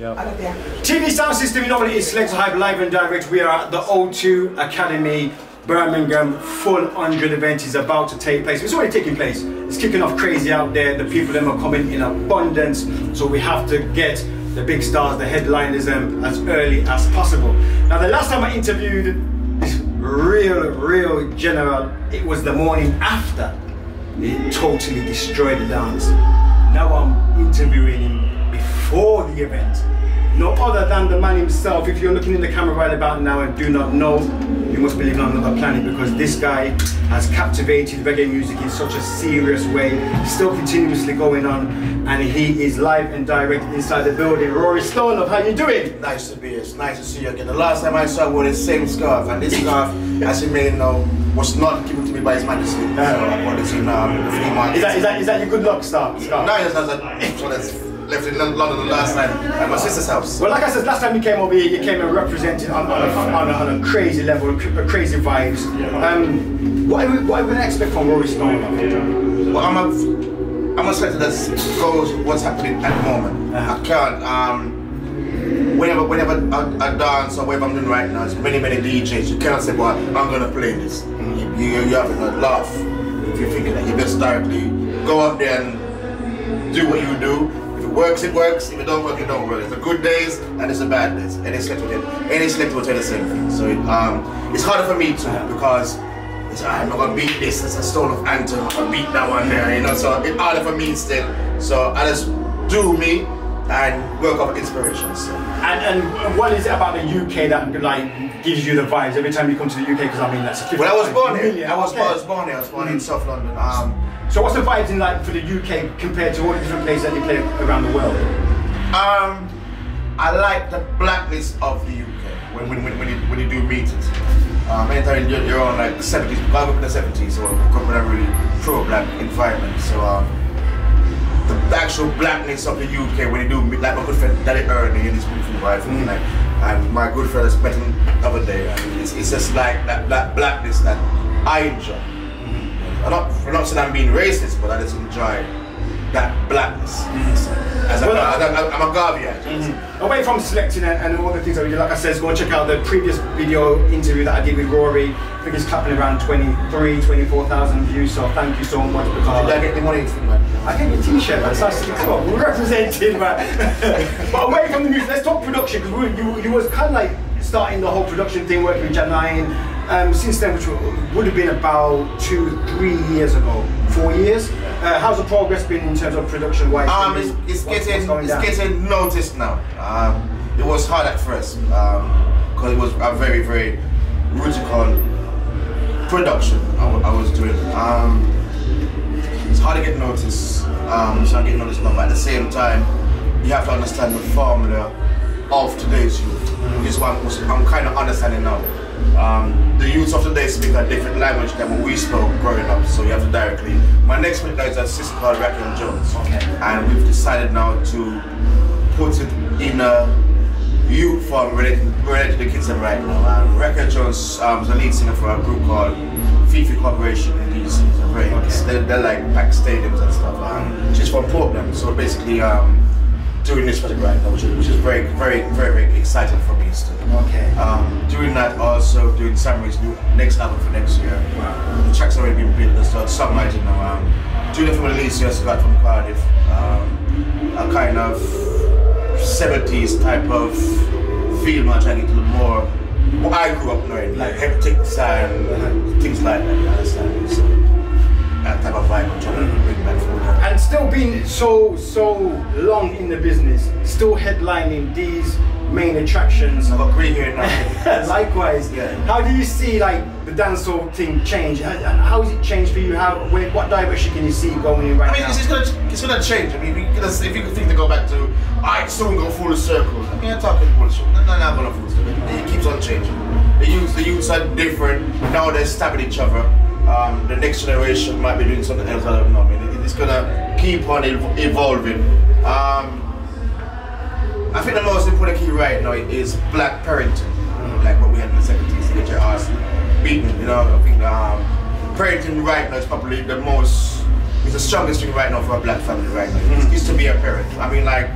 TV sound system, you know what it is, Selekta Hype Live and Direct. We are at the O2 Academy, Birmingham. Full 100 event is about to take place. It's already taking place. It's kicking off crazy out there. The people them are coming in abundance. So we have to get the big stars, the headliners them as early as possible. Now the last time I interviewed this real, real general, it was the morning after it totally destroyed the dance. Now I'm interviewing The man himself. If you're looking in the camera right about now and do not know, you must be living on another planet because this guy has captivated reggae music in such a serious way. Still continuously going on, and he is live and direct inside the building. Rory Stone, Love how you doing? Nice to be here. It's nice to see you again. The last time I saw you wore the same scarf, and this scarf, as you may know, was not given to me by His Majesty. So I bought this in um, the flea market. Is that, is that, is that your good luck star? scarf? No, it's not. What it's left in London the last time at my sister's house. Well, like I said, last time you came over here, you came and represented on, on, a, on, a, on a crazy level, a crazy vibes. Um, what are we, what are we expect from Rory Stone? Well, I'm a, I'm selector that goes what's happening at the moment. I can't. Um, whenever, whenever I, I dance or whatever I'm doing right now, there's many, many DJs. You cannot say, "Well, I'm gonna play this." You, you, you have to laugh if you're thinking that. You just directly go up there and do what you do it works, it works. If it don't work, it don't work. It's the good days and it's the bad days. And it's select with it. Any select will tell the same thing. So it, um, it's harder for me too because I'm not gonna beat this. It's a Stone Love anthem. I'm gonna beat that one there. You know, so it's harder for me still. So I just do me and work off inspirations. So. And, and what is it about the UK that like gives you the vibes every time you come to the UK? Because I mean that's. a Well, I was born here. I was, I was born here. I was born in South London. Um, so what's the vibes in like for the UK compared to all the different places that you play around the world? Um, I like the blackness of the UK when when, when, when, you, when you do meetings. Um, anytime you're, you're on like the 70s, I grew up in the 70s, so I grew up in a really pro-black environment. So um, the actual blackness of the UK when you do like my good friend Daddy Ernie in his beautiful wife, mm. like, and my good friend I met him the other day, and it's, it's just like that, that blackness that I enjoy. I'm not, I'm not saying I'm being racist, but I just enjoy that blackness. Mm-hmm. As well, a, I, I'm a Garveyite. Mm-hmm. Away from selecting and, and, all the things that we do, like I said, go and check out the previous video interview that I did with Rory. I think it's clapping around 23, 24,000 views, so thank you so much. Because Did I get the money from man? I gave you a t-shirt, that's nice to well, We're representing, man. but away from the music, let's talk production, because you, you was kind of like starting the whole production thing, working with Janine, um, since then, which would have been about two, three years ago, four years. Uh, how's the progress been in terms of production wise? Um, it's, it's what's, getting what's it's getting noticed now. Um, it was hard at first because um, it was a very very radical production I, I was doing. Um, it's hard to get noticed. Um, so I get noticed now, but at the same time, you have to understand the formula of today's youth. Which is what I'm, I'm kind of understanding now. Um, the youths of today speak a different language than what we spoke growing up, so you have to directly. My next speaker is a sister called Raquel Jones, okay. and we've decided now to put it in a youth form related, related to the kids right now. And Raquel Jones um, is a lead singer for a group called Fifi Corporation in DC. So very, okay. they're, they're, like back stadiums and stuff. And she's from Portland, so basically. Um, doing this project right now, which is, which is very, very, very, very exciting for me still. Okay. Um, doing that also doing Samory I's new next album for next year. Wow. The track's already been built. There's uh, songwriting now. Um, doing it from Alicia Scott from Cardiff. Um, a kind of 70s type of feel, much I get a little more. What I grew up knowing, like Heptones and things like that. You understand? So, so so long in the business, still headlining these main attractions. I've got green here now. Likewise. Yeah. How do you see like the dancehall thing change? How, how has it changed for you? How where, what direction can you see going in right I mean, now? It's, gonna it's gonna change. I mean, if you, if you think to go back to, alright, soon go full circle. I mean, I'm talking bullshit. No, no, not gonna full circle. It, keeps on changing. The youths, the youths are different. Now they're stabbing each other. Um, the next generation might be doing something else. I don't know. I mean, keep on evolving. Um, I think the most important key right now is black parenting, like what we had in the 70s to get your ass beaten. You know, I think um, parenting right now is probably the most, it's the strongest thing right now for a black family right now. It used to be a parent. I mean, like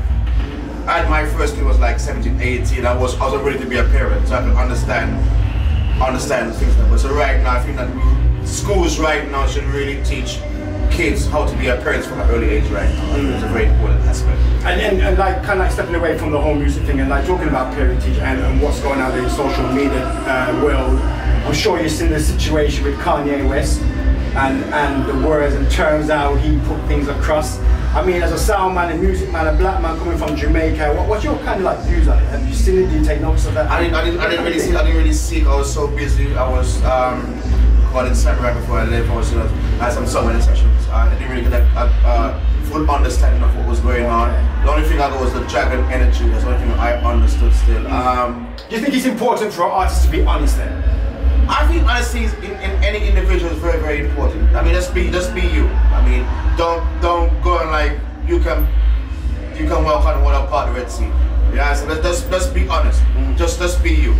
I had my first kid was like 17, 18. I was I was ready to be a parent, so I could understand understand things that. So right now, I think that schools right now should really teach kids how to be a parent from an early age right now. Mm. It's a very important aspect. And, then, and, like kind of like stepping away from the whole music thing and like talking about parentage and, and what's going on in the social media uh, world. I'm sure you've seen the situation with Kanye West and, and the words and terms how he put things across. I mean, as a sound man, a music man, a black man coming from Jamaica, what, what's your kind of like views on it? Have you seen it? Do you take notice of that? I didn't, I didn't, I didn't really see. I didn't really see. I was so busy. I was um, recording Samory I before I left. I was, you know, I had some songwriting sessions. I didn't really get a, a, full understanding of what was going on. The only thing I got was the dragon energy. That's the only thing I understood still. Um, Do you think it's important for artists to be honest then? I think honesty in, in any individual is very, very important. I mean, just be, just be you. I mean, don't, don't go and like you can, you can walk on water part of the Red Sea. Yeah, so let's just, just be honest. Mm. Just, just be you.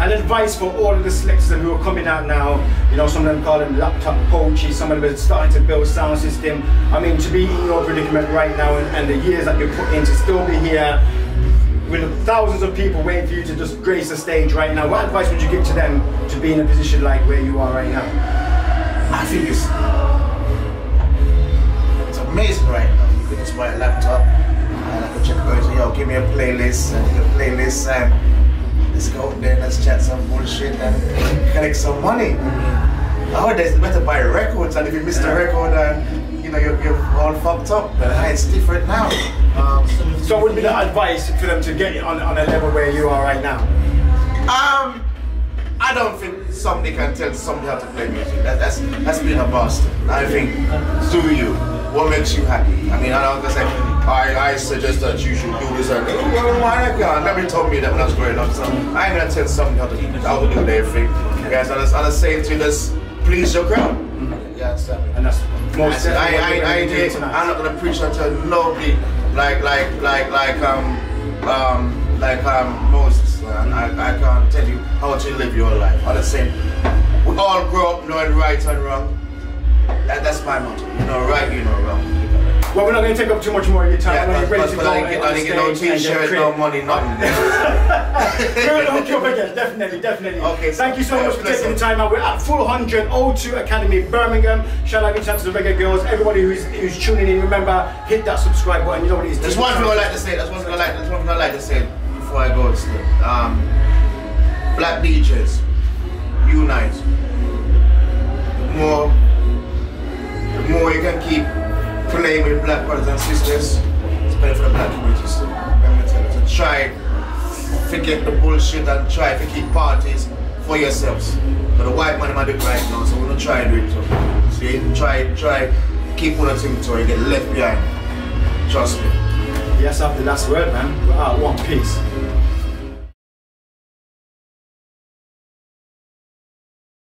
And advice for all of the selectors who are coming out now, you know, some of them call them laptop coaches, some of them are starting to build sound system. I mean, to be in your predicament right now and, and the years that you put in to still be here with thousands of people waiting for you to just grace the stage right now, what advice would you give to them to be in a position like where you are right now? I think it's it's amazing right now. You can just buy a laptop and I can check out, yo, give me a playlist and a playlist and let's go there, let's chat some bullshit and collect some money. Nowadays, you better buy records and if you miss the record and you know you're, you're all fucked up. But it's different now. Um, so what would be the advice for them to get on, on a level where you are right now? Um, I don't think somebody can tell somebody how to play music. That, that's that's being a bastard. I think do you. What makes you happy? I mean, I don't say I, I suggest that you should do this and well, why not? Nobody told me that when I was growing up. So I ain't gonna tell somebody how to how to do their thing. Yes, I'm just, saying to you, just please your crowd. Yeah, and that's most I, I, I, I, I, I'm not gonna preach until nobody like like like like um um like um Moses. And I, I can't tell you how to live your life. I'm just saying we all grow up knowing right and wrong. That, that's my motto. You know right, you know wrong. Well, we're not going to take up too much more of your time. Yeah, we're ready to go I didn't get, I didn't get no t-shirt, no money, nothing. we're going to hook you up again, definitely, definitely. Okay. Thank you so much for taking the time out. We're at Full 100 O2 Academy, Birmingham. Shout out to the Reggae Girls, everybody who's, who's tuning in. Remember, hit that subscribe button. You know what it is. There's one thing I like to say. That's one thing I like. There's one thing I like to say before I go. Um, Black DJs, the and try to keep parties for yourselves. But the white man might do it right now, so we're gonna try and do it too. So you try try keep one of things so you get left behind. Trust me. Yes, after the last word, man. We're out one piece.